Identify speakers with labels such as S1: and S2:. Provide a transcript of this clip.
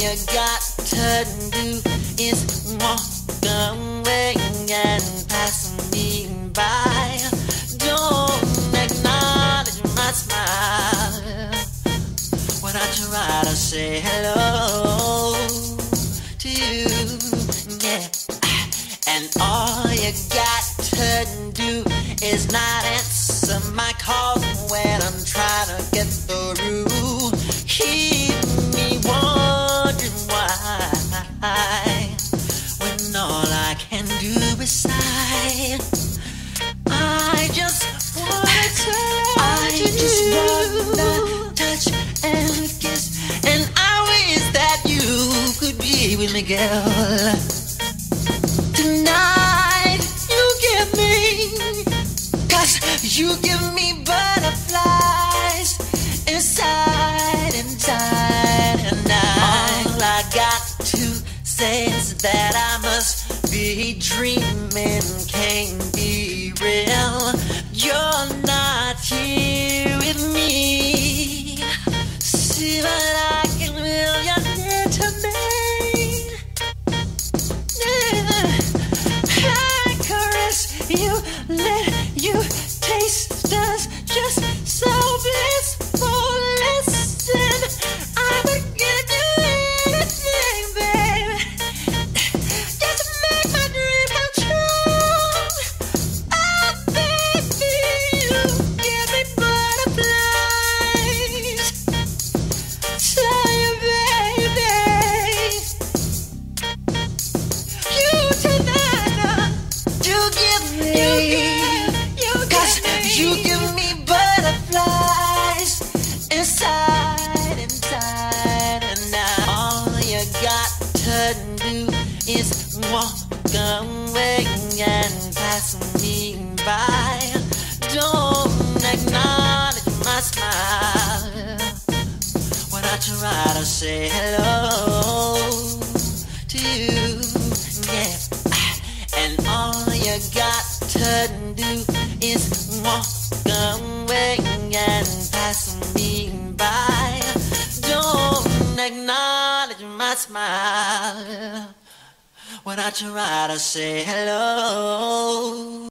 S1: you got to do is walk away and pass me by. Don't acknowledge my smile when I try to say hello to you. Yeah. And all you got to do is not answer my calls when I'm trying to get through. Girl. Tonight you give me, cause you give me butterflies inside, inside, and I, all I got to say is that I must be dreaming, can't be real. You're not here with me. See what us just butterflies inside, inside, and now all you got to do is walk away and pass me by. Don't acknowledge my smile when I try to say hello to you. Yeah, and all you got to do is walk smile when I try to say hello.